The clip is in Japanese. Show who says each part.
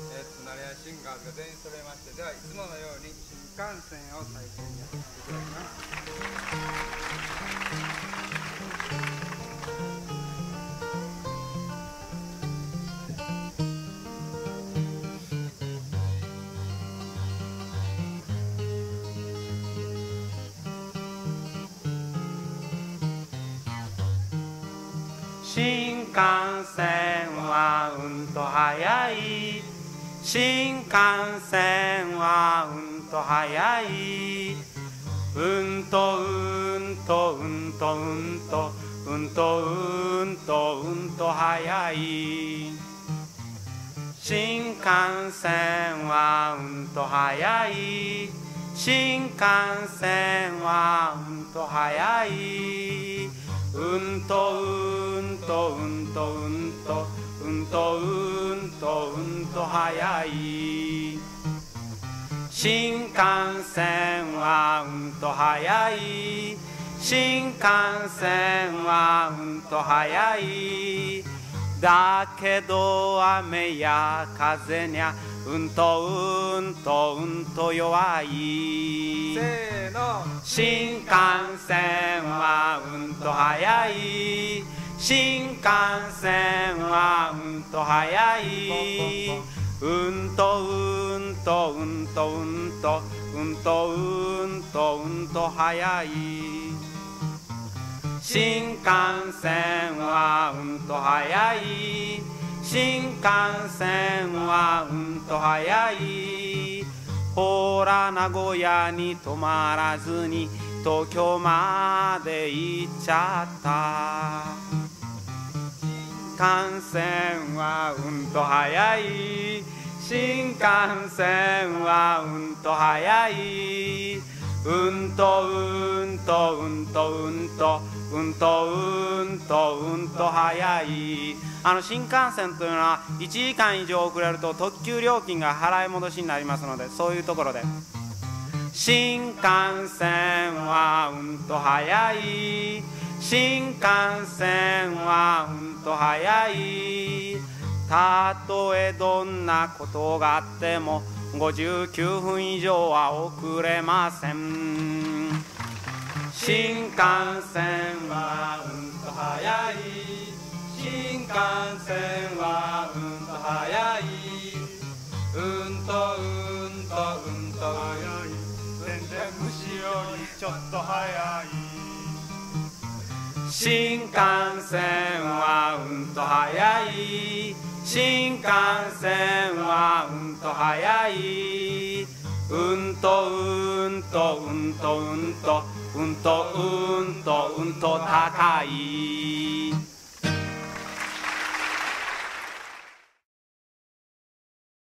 Speaker 1: えー、とナレアシンガーズが全員揃えましてではいつものように新幹線を最初にやっていただきます
Speaker 2: 新幹線はうんと速い。新幹線はうんと速いうんとうんとうんとうんとうんとうんとうんと速い新幹線はうんと速い新幹線はうんと速いうんとうんとうんとうんとうんとうんとうんと速い。新幹線はうんと速い。新幹線はうんと速い。だけど雨や風にゃうんとうんとうんと弱い。
Speaker 1: せーの。
Speaker 2: 新幹線はうんと速い新幹線はうんと速い。うんとうんとうんとうんとうんとうんとうんと速い。新幹線はうんと速い。新幹線はうんと速い。ほら名古屋に泊まらずに東京まで行っちゃった。新幹線はうんと速い。新幹線はうんと速いうんとうんとうんとうんとうんとうんとうんと速い。あの新幹線というのは1時間以上遅れると特急料金が払い戻しになりますのでそういうところで。新幹線はうんと速い。新幹線はうんと速い。たとえどんなことがあっても59分以上は遅れません。新幹線はうんと速い。新幹線はうんと速い。うんとうんとうんと速い。
Speaker 3: 全然虫よりちょっと早い。
Speaker 2: 新幹線はうんと速い。新幹線はうんと速い。うんとうんとうんとうんとうんとうんとうんと高い。